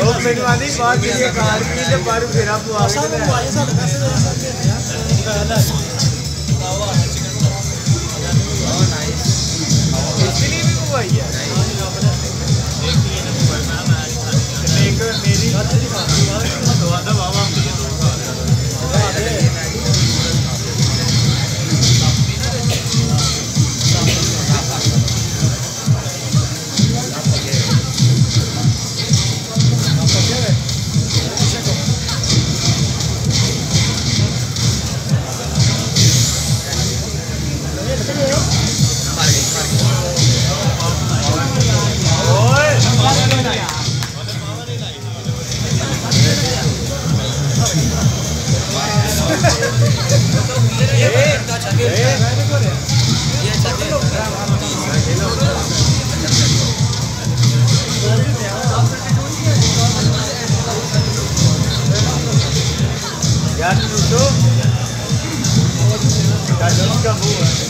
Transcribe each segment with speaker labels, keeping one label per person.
Speaker 1: वो पिंड वाली बात ये
Speaker 2: कार की जब बार फेरा
Speaker 1: पुआ Gato no show? Gato no cabo,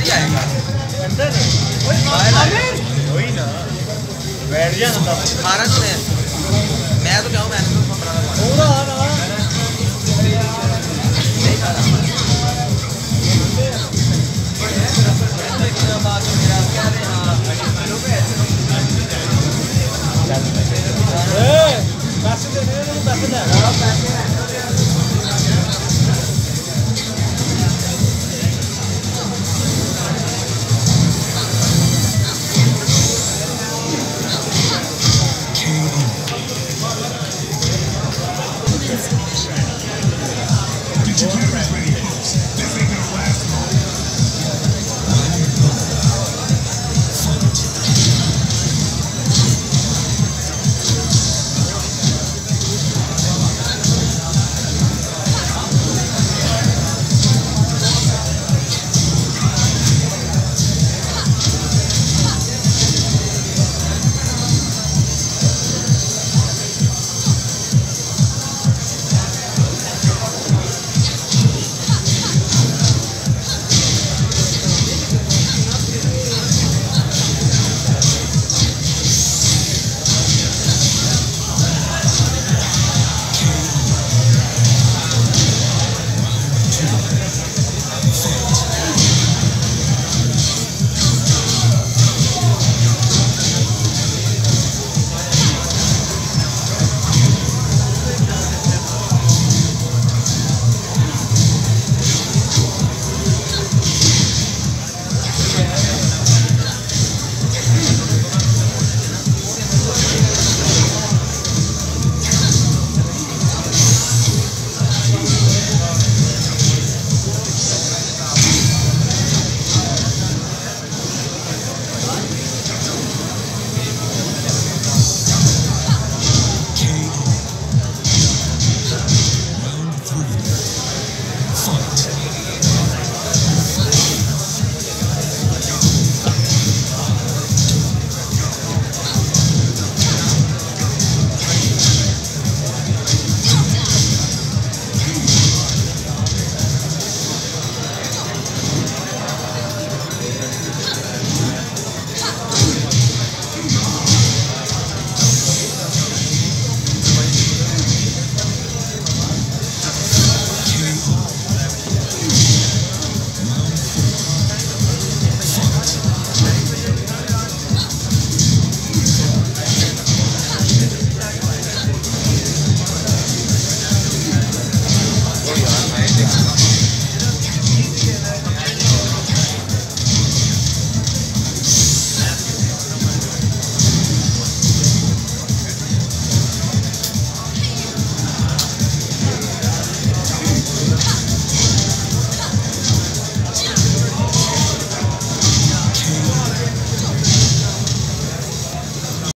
Speaker 2: अंदर ही आएगा अंदर वही ना बैठ जा खाना तो